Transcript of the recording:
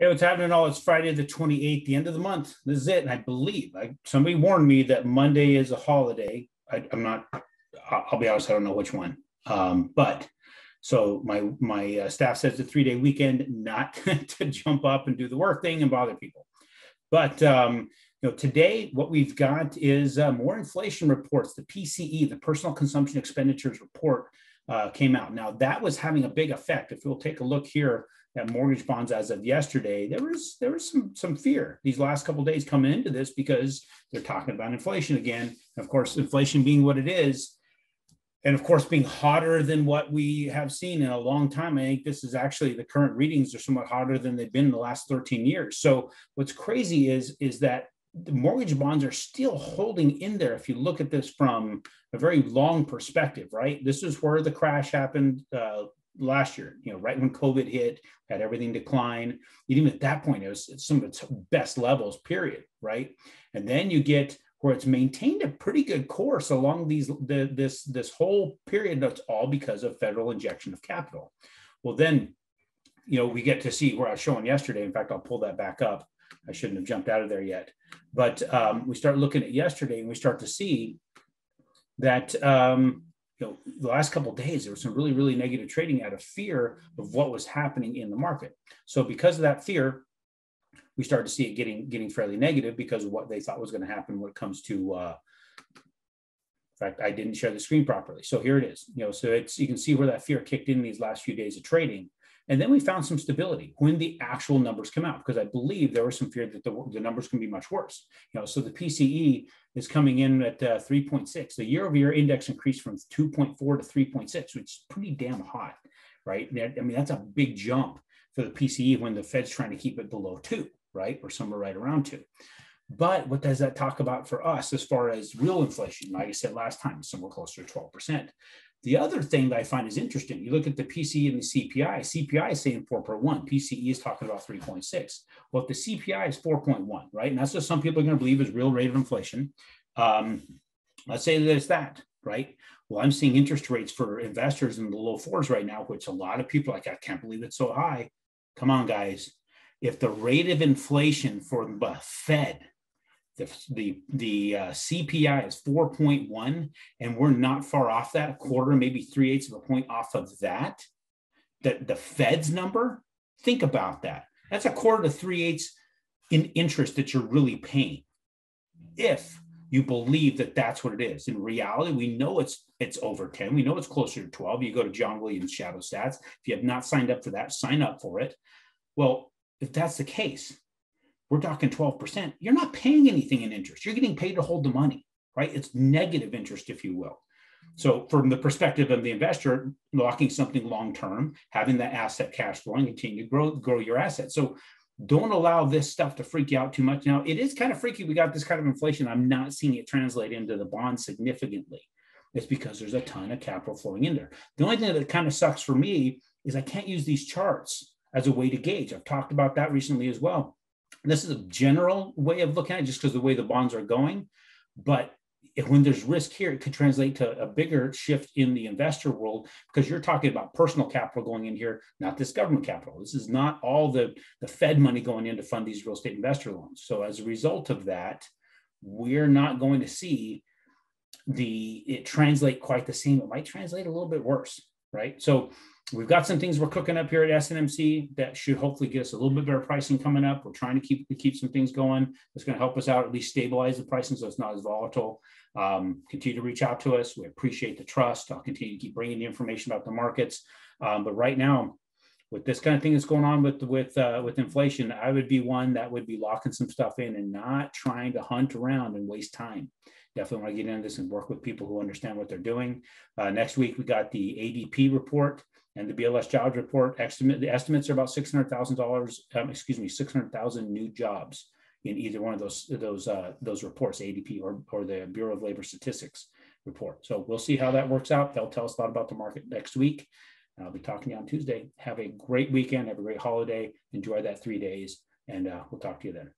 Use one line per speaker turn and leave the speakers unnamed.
Hey, what's happening? All it's Friday the 28th, the end of the month. This is it. And I believe like somebody warned me that Monday is a holiday. I, am not, I'll be honest, I don't know which one. Um, but so my my uh, staff says a three day weekend, not to jump up and do the work thing and bother people. But um, you know, today what we've got is uh, more inflation reports. The PCE, the Personal Consumption Expenditures Report, uh, came out. Now that was having a big effect. If we'll take a look here at mortgage bonds as of yesterday, there was there was some some fear these last couple days coming into this because they're talking about inflation again. Of course, inflation being what it is, and of course being hotter than what we have seen in a long time. I think this is actually the current readings are somewhat hotter than they've been in the last 13 years. So what's crazy is is that the mortgage bonds are still holding in there if you look at this from a very long perspective right this is where the crash happened uh, last year, you know, right when COVID hit, had everything decline. Even at that point, it was some of its best levels, period, right? And then you get where it's maintained a pretty good course along these the, this this whole period. That's all because of federal injection of capital. Well, then, you know, we get to see where I was showing yesterday. In fact, I'll pull that back up. I shouldn't have jumped out of there yet, but um, we start looking at yesterday and we start to see that um, you know, the last couple days, there was some really, really negative trading out of fear of what was happening in the market. So because of that fear, we started to see it getting getting fairly negative because of what they thought was going to happen when it comes to. Uh, in fact, I didn't share the screen properly, so here it is. You know, so it's you can see where that fear kicked in these last few days of trading, and then we found some stability when the actual numbers come out, because I believe there was some fear that the, the numbers can be much worse. You know, so the PCE is coming in at uh, 3.6. The year-over-year index increased from 2.4 to 3.6, which is pretty damn hot, right? I mean, that's a big jump for the PCE when the Fed's trying to keep it below two, right, or somewhere right around two. But what does that talk about for us as far as real inflation? Like I said last time, somewhere closer to 12%. The other thing that I find is interesting, you look at the PCE and the CPI. CPI is saying 4.1, PCE is talking about 3.6. Well, if the CPI is 4.1, right? And that's what some people are going to believe is real rate of inflation. Um, let's say that it's that, right? Well, I'm seeing interest rates for investors in the low fours right now, which a lot of people like, I can't believe it's so high. Come on, guys. If the rate of inflation for the Fed the the the uh, CPI is 4.1, and we're not far off that, a quarter, maybe three eighths of a point off of that. The, the Fed's number, think about that. That's a quarter to three eighths in interest that you're really paying. If you believe that that's what it is. In reality, we know it's it's over 10. We know it's closer to 12. You go to John Williams Shadow Stats. If you have not signed up for that, sign up for it. Well, if that's the case, we're talking 12%, you're not paying anything in interest. You're getting paid to hold the money, right? It's negative interest, if you will. So, from the perspective of the investor, locking something long term, having that asset cash flowing, continue to grow, grow your assets. So, don't allow this stuff to freak you out too much. Now, it is kind of freaky. We got this kind of inflation. I'm not seeing it translate into the bond significantly. It's because there's a ton of capital flowing in there. The only thing that kind of sucks for me is I can't use these charts as a way to gauge. I've talked about that recently as well. This is a general way of looking at it just because the way the bonds are going. But when there's risk here, it could translate to a bigger shift in the investor world because you're talking about personal capital going in here, not this government capital. This is not all the, the Fed money going in to fund these real estate investor loans. So as a result of that, we're not going to see the it translate quite the same. It might translate a little bit worse, right? So we've got some things we're cooking up here at SNMC that should hopefully get us a little bit better pricing coming up. We're trying to keep keep some things going. It's going to help us out, at least stabilize the pricing so it's not as volatile. Um, continue to reach out to us. We appreciate the trust. I'll continue to keep bringing the information about the markets. Um, but right now, with this kind of thing that's going on with with uh, with inflation, I would be one that would be locking some stuff in and not trying to hunt around and waste time definitely want to get into this and work with people who understand what they're doing. Uh, next week, we got the ADP report and the BLS jobs report estimate the estimates are about six hundred thousand um, dollars. Excuse me, six hundred thousand new jobs in either one of those those uh, those reports, ADP or or the Bureau of Labor Statistics report. So we'll see how that works out. They'll tell us a lot about the market next week. I'll be talking to you on Tuesday. Have a great weekend. Have a great holiday. Enjoy that three days, and uh, we'll talk to you then.